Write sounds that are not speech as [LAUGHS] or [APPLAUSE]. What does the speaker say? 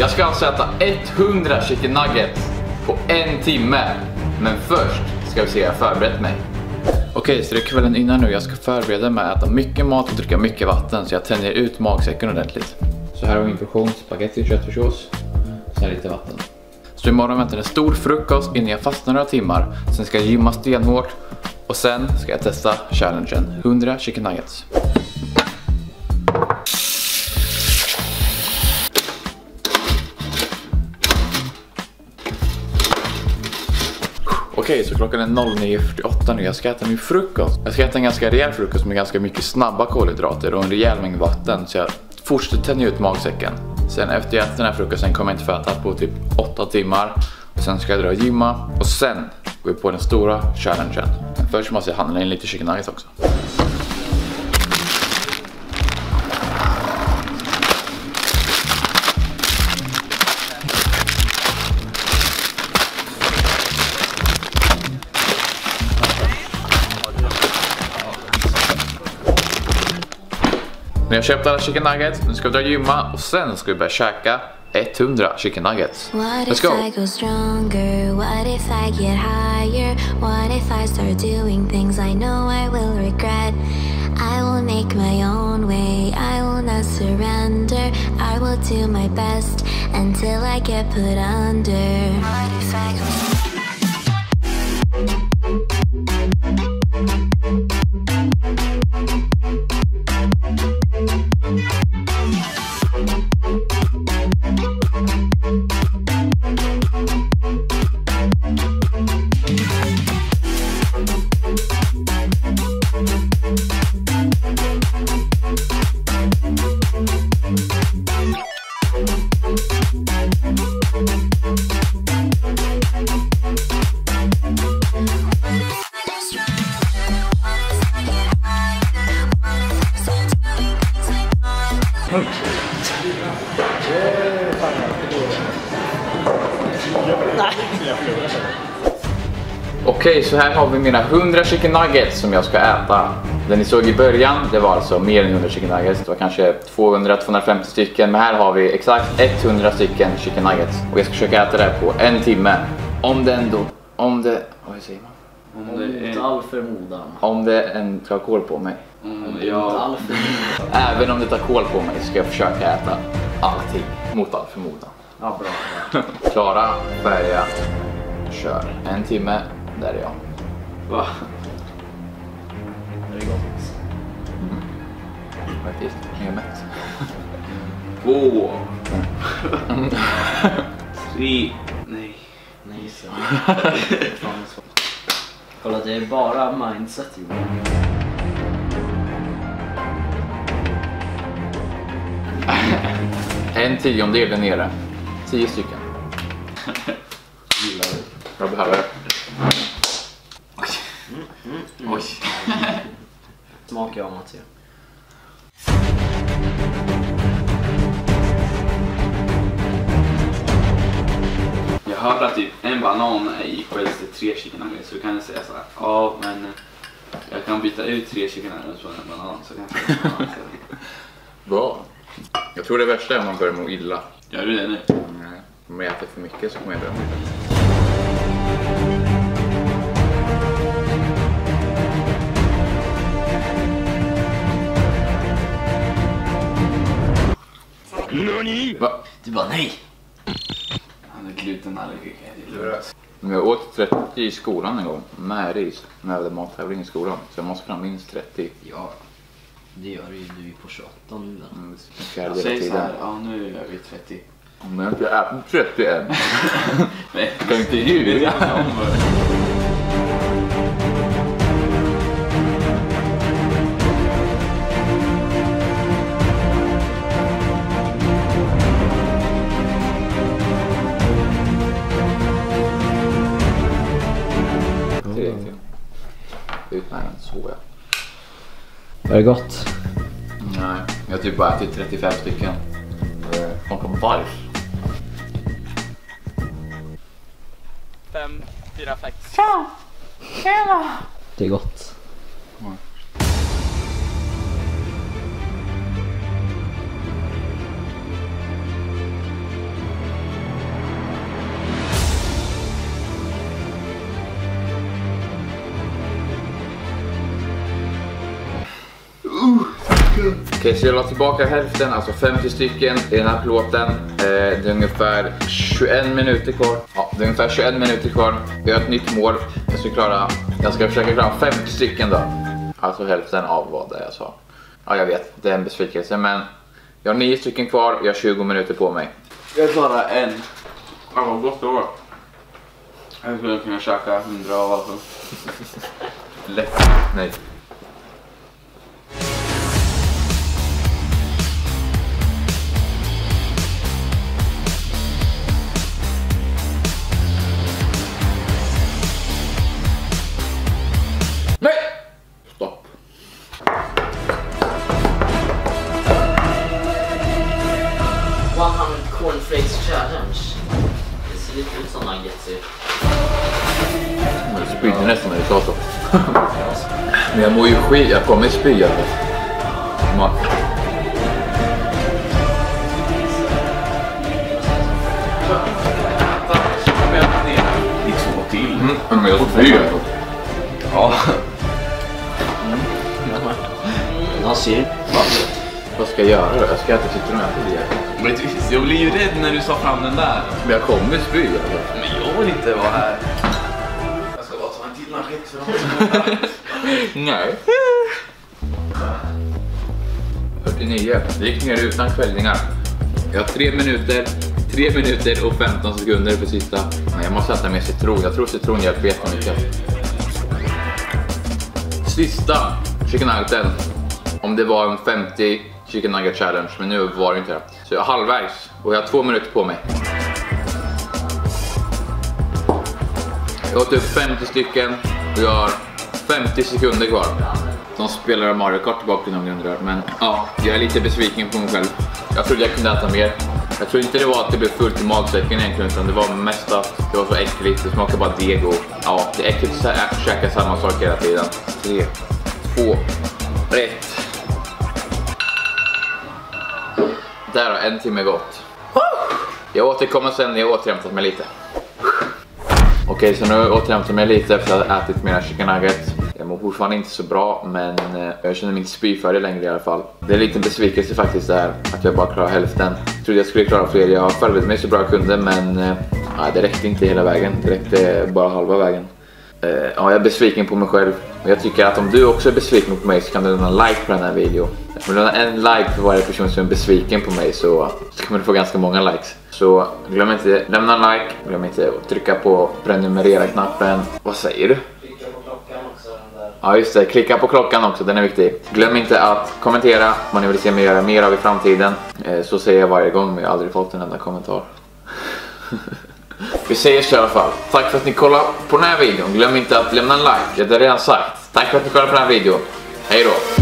Jag ska alltså äta 100 chicken nuggets på en timme. Men först ska vi se hur jag förberett mig. Okej, så det är kvällen innan nu. Jag ska förbereda mig att äta mycket mat och dricka mycket vatten så jag tänjer ut magsäcken ordentligt. Så här har vi min portion spagetti och köttfärssås. Sen lite vatten. Så imorgon väntar en stor frukost innan jag fastnar några timmar. Sen ska jag gymma stenhårt och sen ska jag testa challengen 100 chicken nuggets. Okej, så klockan är 09.48 nu. Jag ska äta min frukost. Jag ska äta en ganska rejäl frukost med ganska mycket snabba kolhydrater och en rejäl mängd vatten. Så jag fortsätter tänja ut magsäcken. Sen efter jag ätit den här frukosten kommer jag inte få äta på typ 8 timmar. Och sen ska jag dra och gymma och sen går vi på den stora challengen. Men först måste jag handla in lite chicken nuggets också. Nu har jag köpt alla chicken nuggets, nu ska vi dra och gymma och sen ska vi börja käka 100 chicken nuggets. What Let's if go! I go stronger? What if I get higher? What if I start doing things I know I will regret? I will make my own way, I will not surrender. I will do my best until I get put under. Okej, så här har vi mina 100 chicken nuggets som jag ska äta. Det ni såg i början, det var alltså mer än 100 chicken nuggets. Det var kanske 200-250 stycken. Men här har vi exakt 100 stycken chicken nuggets. Och jag ska försöka äta det här på en timme. Om det ändå... Om det... Vad säger man? Om det Mot är... all förmodan. Om det en tar kål på mig. Mot ja. Även om det tar kål på mig ska jag försöka äta allting. Mot all förmodan. Ja, bra. [LAUGHS] Klara, färdiga, kör. En timme, där är jag. va? Det är gott. Faktiskt, jag är mätt. [LAUGHS] Två. [LAUGHS] Tre. Nej. Nej, så. Kolla, det är bara mindset Johan. [LAUGHS] En tiondel där nere. Tio stycken. Gillar du? Jag behöver det. Oj. Smakar av Mattias. Jag hörde att typ en banan är equals till tre chicken nuggets. Så du kan säga så här. Ja, men jag kan byta ut tre chicken nuggets på en banan. Så kan jag säga så här. Bra. Jag tror det värsta är om man börjar må illa. Gör du det nu? Nej, Om jag äter för mycket så kommer jag börja må illa. Va? Du bara nej! Han är glutenallergiker. Men jag åt 30 i skolan en gång med ris när jag hade mattävling i skolan. Så jag måste fram minst 30. Ja, det gör ju du på 28 nu då. Mm, Jag säger så tiden. här, ja nu är vi 30. Om jag inte ätit 30 än. [LAUGHS] Nej, Ska inte ljuga. Var det gott? Nej, jag har typ bara ätit 35 stycken. Smakar bajs. Fem, fyra, sex. Det är gott. Okej, så jag la tillbaka hälften, alltså 50 stycken i den här plåten. Eh, det är ungefär 21 minuter kvar. Ja, det är ungefär 21 minuter kvar. Jag har ett nytt mål. Jag ska klara, jag ska försöka klara 50 stycken då. Alltså hälften av vad jag sa. Ja, jag vet, det är en besvikelse, men jag har 9 stycken kvar. Jag har 20 minuter på mig. Jag klarar en. Ja, vad gott det var. Jag skulle kunna käka hundra av alltså. [LAUGHS] Lätt. Nej! 100 cornflakes challenge. Det ser lite ut som nuggets ju. Jag spydde nästan när du sa så. [LAUGHS] Men jag mår ju skit, jag kommer spy alltså. I två till. Mm, men jag spyr alltså. Ja. [LAUGHS] Ja, ser. Vad ska jag göra då? Jag ska äta citronäpple Men jag blir ju rädd när du sa fram den där. Men jag kommer spy alltså. Men jag vill inte vara här. Jag ska bara ta en till manschett. [LAUGHS] Nej. 49. Det gick ner utan kvällningar. Jag har 3 minuter, 3 minuter och 15 sekunder för sista. Nej, jag måste äta mer citron. Jag tror citron hjälper jättemycket. Sista chicken. Om det var en 50 chicken nugget challenge, men nu var det inte det. Så jag är halvvägs och jag har två minuter på mig. Jag åt upp 50 stycken och jag har 50 sekunder kvar. De spelar Mario Kart i bakgrunden om ni undrar. Men ja, jag är lite besviken på mig själv. Jag trodde jag kunde äta mer. Jag tror inte det var att det blev fullt i magsäcken egentligen utan det var mest att det var så äckligt. Det smakade bara deg och ja, det är äckligt att käka samma sak hela tiden. Tre, två, ett. Där har en timme gått. Jag återkommer sen när jag återhämtat mig lite. Okej, så nu har jag återhämtat mig lite efter att ha ätit mina chicken nuggets. Jag mår fortfarande inte så bra, men eh, jag känner mig inte spyfärdig längre i alla fall. Det är en liten besvikelse faktiskt det här, att jag bara klarar hälften. Jag trodde jag skulle klara fler. Jag har förberett mig så bra jag kunde, men eh, nej, det räckte inte hela vägen. Det räckte bara halva vägen. Eh, ja, jag är besviken på mig själv. Och jag tycker att om du också är besviken på mig så kan du lämna en like på den här videon. Om du har en like för varje person som är besviken på mig så, så kommer du få ganska många likes. Så glöm inte lämna en like, glöm inte att trycka på prenumerera-knappen. Vad säger du? Ja just det, klicka på klockan också, den är viktig. Glöm inte att kommentera vad ni vill se mig göra mer av i framtiden. Eh, så säger jag varje gång men jag har aldrig fått en enda kommentar. [LAUGHS] Vi säger så i alla fall. Tack för att ni kollade på den här videon. Glöm inte att lämna en like, det har jag redan sagt. Tack för att ni kollade på den här videon. Hej då!